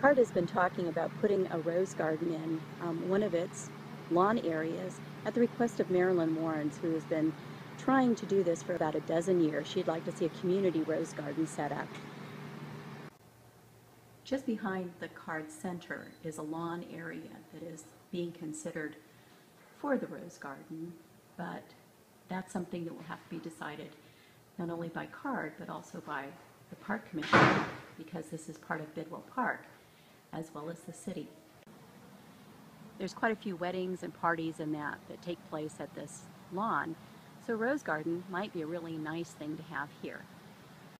CARD has been talking about putting a rose garden in um, one of its lawn areas at the request of Marilyn Warrens, who has been trying to do this for about a dozen years. She'd like to see a community rose garden set up. Just behind the CARD center is a lawn area that is being considered for the rose garden, but that's something that will have to be decided not only by CARD but also by the park commission because this is part of Bidwell Park as well as the city. There's quite a few weddings and parties and that that take place at this lawn, so rose garden might be a really nice thing to have here.